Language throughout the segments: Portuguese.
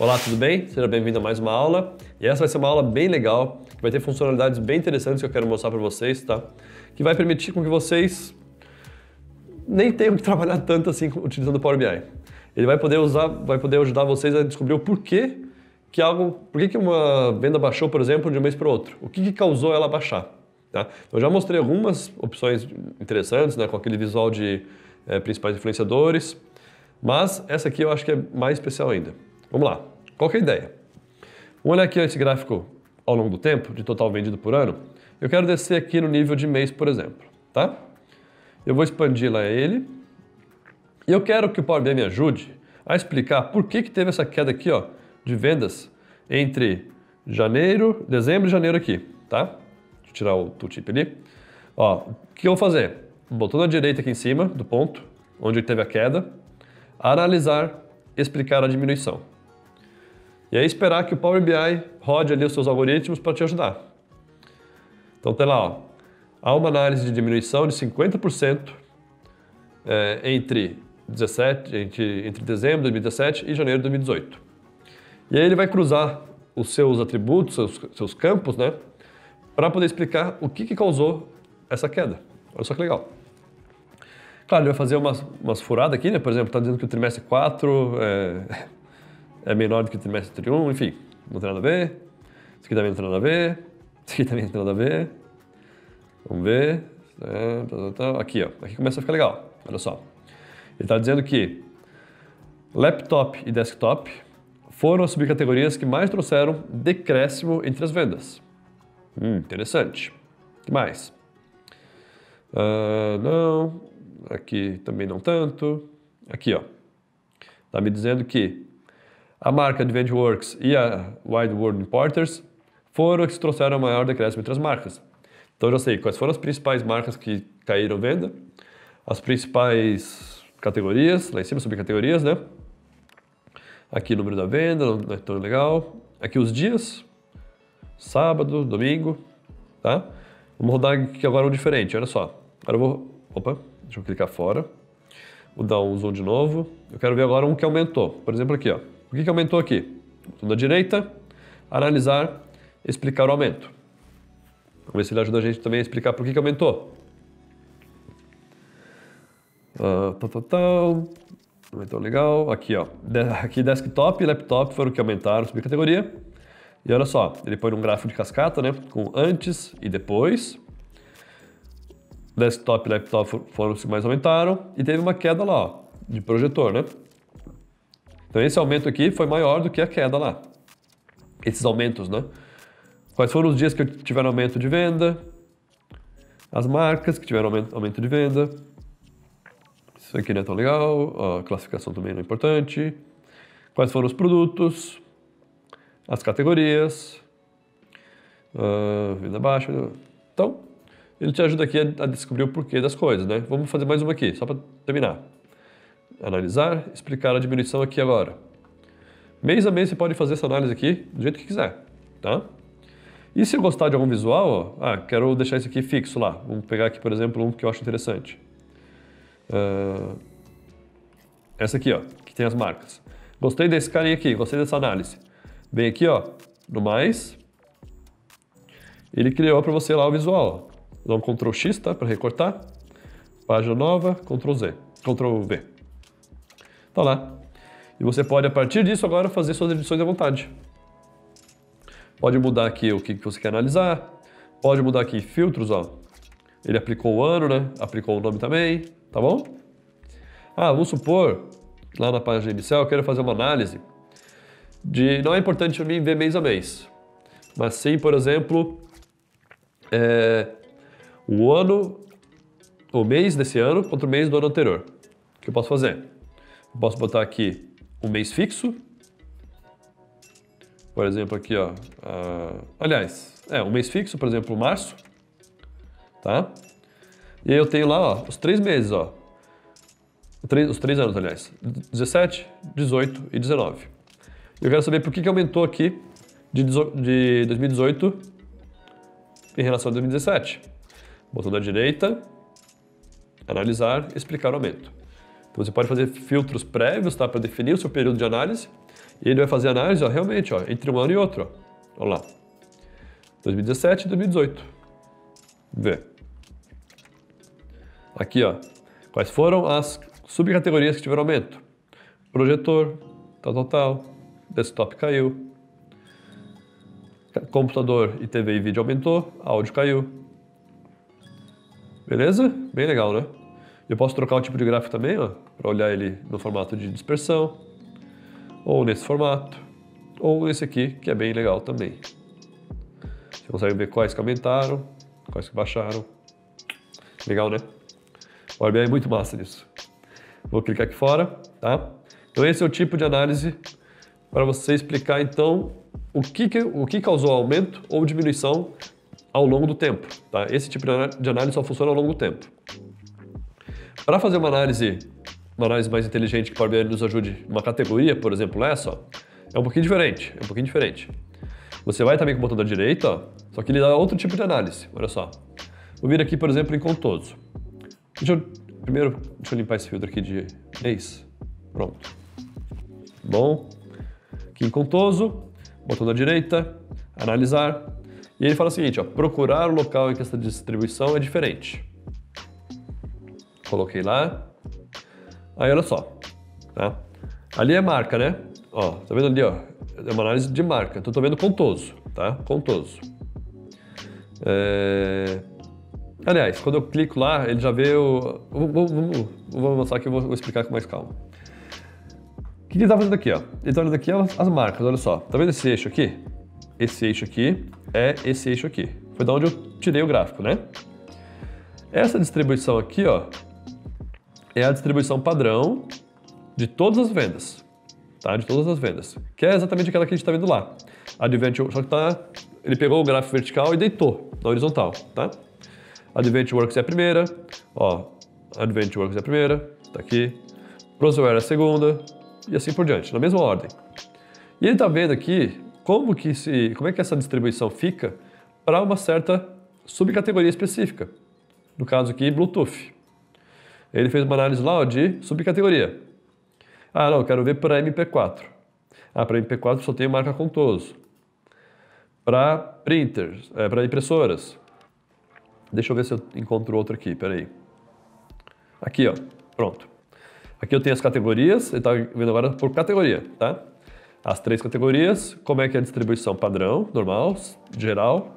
Olá, tudo bem? Seja bem-vindo a mais uma aula. E essa vai ser uma aula bem legal, que vai ter funcionalidades bem interessantes que eu quero mostrar para vocês, tá? Que vai permitir com que vocês nem tenham que trabalhar tanto assim utilizando o Power BI. Ele vai poder usar, vai poder ajudar vocês a descobrir o porquê que algo, por que uma venda baixou, por exemplo, de um mês para o outro. O que, que causou ela baixar? Tá? Eu já mostrei algumas opções interessantes, né, com aquele visual de é, principais influenciadores, mas essa aqui eu acho que é mais especial ainda. Vamos lá. Qual é a ideia? Vamos olhar aqui esse gráfico ao longo do tempo, de total vendido por ano. Eu quero descer aqui no nível de mês, por exemplo. Tá? Eu vou expandir lá ele. E eu quero que o Power BI me ajude a explicar por que, que teve essa queda aqui ó, de vendas entre janeiro, dezembro e janeiro aqui. Tá? Deixa eu tirar o tooltip ali. Ó, o que eu vou fazer? Botão na direita aqui em cima do ponto, onde teve a queda. Analisar, explicar a diminuição. E aí esperar que o Power BI rode ali os seus algoritmos para te ajudar. Então tem lá, ó, há uma análise de diminuição de 50% é, entre, 17, entre, entre dezembro de 2017 e janeiro de 2018. E aí ele vai cruzar os seus atributos, seus, seus campos, né, para poder explicar o que, que causou essa queda. Olha só que legal. Claro, ele vai fazer umas, umas furadas aqui, né? Por exemplo, está dizendo que o trimestre 4 é, é menor do que o trimestre 1, enfim, não tem nada a ver. Isso aqui também não tem nada a ver. Isso aqui também não tem nada a ver. Vamos ver. É, aqui, ó. Aqui começa a ficar legal. Olha só. Ele está dizendo que laptop e desktop foram as subcategorias que mais trouxeram decréscimo entre as vendas. Hum, interessante. O que mais? Uh, não. Aqui também não tanto. Aqui, ó. Está me dizendo que a marca Adventworks e a Wide World Importers foram as que trouxeram o maior decréscimo entre as marcas. Então já sei quais foram as principais marcas que caíram venda, as principais categorias, lá em cima subcategorias, né? Aqui o número da venda, não é tão legal. Aqui os dias, sábado, domingo, tá? Vamos rodar aqui agora um diferente, olha só. Agora eu vou, opa, deixa eu clicar fora. Vou dar um zoom de novo. Eu quero ver agora um que aumentou. Por exemplo aqui, ó. O que, aumentou aqui? Da direita, analisar, explicar o aumento. Vamos ver se ele ajuda a gente também a explicar por que, aumentou. Tal, tal, tal. Aumentou legal. Aqui, ó. Aqui desktop e laptop foram que aumentaram a categoria. E olha só, ele põe um gráfico de cascata, né? Com antes e depois. Desktop e laptop foram os que mais aumentaram. E teve uma queda lá, ó, de projetor, né? Então esse aumento aqui foi maior do que a queda lá. Esses aumentos, né? Quais foram os dias que tiveram aumento de venda? As marcas que tiveram aumento, de venda. Isso aqui não é tão legal. A classificação também não é importante. Quais foram os produtos? As categorias. Uh, venda baixa. Então, ele te ajuda aqui a, a descobrir o porquê das coisas, né? Vamos fazer mais uma aqui, só para terminar analisar, explicar a diminuição aqui agora. Mês a mês você pode fazer essa análise aqui do jeito que quiser, tá? E se eu gostar de algum visual, ó, ah, quero deixar isso aqui fixo lá. Vamos pegar aqui, por exemplo, um que eu acho interessante. Uh, essa aqui, ó, que tem as marcas. Gostei desse carinha aqui, gostei dessa análise. Vem aqui, ó, no mais. Ele criou para você lá o visual. Dá um Ctrl X, tá, para recortar. Página nova, Ctrl Z, Ctrl V. Tá lá. E você pode, a partir disso, agora fazer suas edições à vontade. Pode mudar aqui o que você quer analisar. Pode mudar aqui filtros, ó. Ele aplicou o ano, né? Aplicou o nome também, tá bom? Ah, vamos supor, lá na página inicial, eu quero fazer uma análise de... Não é importante para mim ver mês a mês, mas sim, por exemplo, é, o ano, o mês desse ano contra o mês do ano anterior. O que eu posso fazer? Posso botar aqui um mês fixo. Por exemplo, aqui, ó. Uh, aliás, é, um mês fixo, por exemplo, março. Tá? E aí eu tenho lá, ó, os três meses, ó. Três, os três anos, aliás. 17, 18 e 19. Eu quero saber por que, que aumentou aqui de, de 2018 em relação a 2017. Botão da direita, analisar, explicar o aumento. Então você pode fazer filtros prévios tá, para definir o seu período de análise E ele vai fazer análise, ó, realmente, ó, entre um ano e outro. Ó. Olha lá. 2017 e 2018. Vê. Aqui, ó. Quais foram as subcategorias que tiveram aumento? Projetor, tal, tal, tal. Desktop caiu. Computador e TV e vídeo aumentou. Áudio caiu. Beleza? Bem legal, né? Eu posso trocar o tipo de gráfico também, ó, para olhar ele no formato de dispersão, ou nesse formato, ou nesse aqui, que é bem legal também. Você consegue ver quais que aumentaram, quais que baixaram. Legal, né? O RBI é muito massa nisso. Vou clicar aqui fora, tá? Então esse é o tipo de análise para você explicar então o que, que, o que causou aumento ou diminuição ao longo do tempo. Tá? Esse tipo de análise só funciona ao longo do tempo. Para fazer uma análise, uma análise mais inteligente que o Power BI nos ajude numa categoria, por exemplo, essa, é um pouquinho diferente, é um pouquinho diferente. Você vai também com o botão da direita, ó, só que ele dá outro tipo de análise, olha só. Vou vir aqui, por exemplo, em contoso. Deixa eu, primeiro, deixa eu limpar esse filtro aqui de mês. Pronto. Bom. Aqui em contoso, botão da direita, analisar. E ele fala o seguinte, ó, procurar o local em que essa distribuição é diferente. Coloquei lá. Aí olha só, tá? Ali é marca, né? Ó, tá vendo ali, ó? É uma análise de marca. Então tô vendo contoso, tá? Contoso. É... Aliás, quando eu clico lá, ele já vê o... Vamos, vamos, vamos avançar que eu vou explicar com mais calma. O que ele tá fazendo aqui, ó? Ele tá olhando aqui as marcas, olha só. Tá vendo esse eixo aqui? Esse eixo aqui é esse eixo aqui. Foi da onde eu tirei o gráfico, né? Essa distribuição aqui, ó, é a distribuição padrão de todas as vendas, tá? De todas as vendas, que é exatamente aquela que a gente está vendo lá. Advent, só que tá, ele pegou o gráfico vertical e deitou na horizontal, tá? Advent Works é a primeira, ó, Advent Works é a primeira, tá aqui. Prosware é a segunda e assim por diante, na mesma ordem. E ele está vendo aqui como que se, como é que essa distribuição fica para uma certa subcategoria específica. No caso aqui, Bluetooth. Ele fez uma análise lá ó, de subcategoria. Ah, não, quero ver para MP4. Ah, para MP4 só tem marca contoso. Para printers, é, para impressoras. Deixa eu ver se eu encontro outro aqui, peraí. Aqui, ó, pronto. Aqui eu tenho as categorias, ele está vendo agora por categoria, tá? As três categorias, como é que é a distribuição padrão, normal, geral,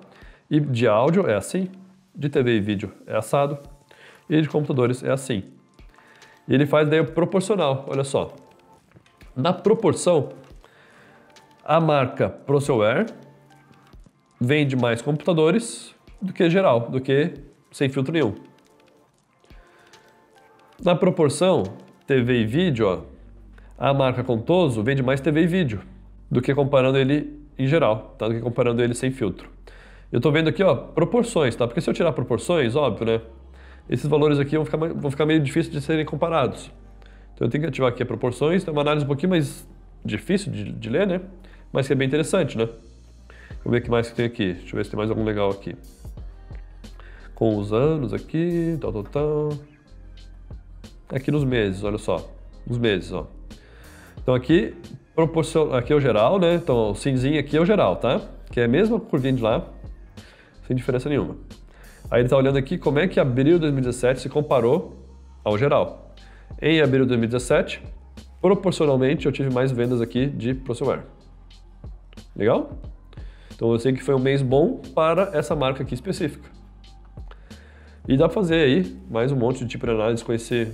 e de áudio é assim, de TV e vídeo é assado, e de computadores é assim. E ele faz daí o proporcional, olha só. Na proporção, a marca ProSeware vende mais computadores do que geral, do que sem filtro nenhum. Na proporção TV e vídeo, ó, a marca Contoso vende mais TV e vídeo do que comparando ele em geral, tá? do que comparando ele sem filtro. Eu estou vendo aqui, ó, proporções, tá? Porque se eu tirar proporções, óbvio, né? Esses valores aqui vão ficar, vão ficar meio difíceis de serem comparados. Então eu tenho que ativar aqui as proporções, é uma análise um pouquinho mais difícil de, de ler, né? Mas que é bem interessante, né? Vamos ver o que mais que tem aqui. Deixa eu ver se tem mais algum legal aqui. Com os anos aqui, tal, tal, tal. Aqui nos meses, olha só. Os meses, ó. Então aqui, proporcion... aqui é o geral, né? Então o cinzinho aqui é o geral, tá? Que é a mesma curvinha de lá, sem diferença nenhuma. Aí ele está olhando aqui como é que abril de 2017 se comparou ao geral. Em abril de 2017, proporcionalmente eu tive mais vendas aqui de ProSeware. Legal? Então eu sei que foi um mês bom para essa marca aqui específica. E dá para fazer aí mais um monte de tipo de análise com esse,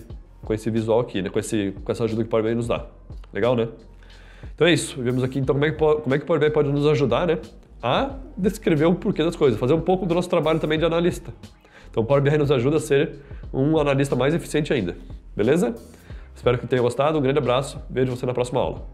com esse visual aqui, né? com, esse, com essa ajuda que o Power BI nos dá. Legal, né? Então é isso. Vemos aqui então como é que, como é que o Power BI pode nos ajudar né? A descrever o porquê das coisas, fazer um pouco do nosso trabalho também de analista. Então o Power BI nos ajuda a ser um analista mais eficiente ainda. Beleza? Espero que tenha gostado. Um grande abraço. Vejo você na próxima aula.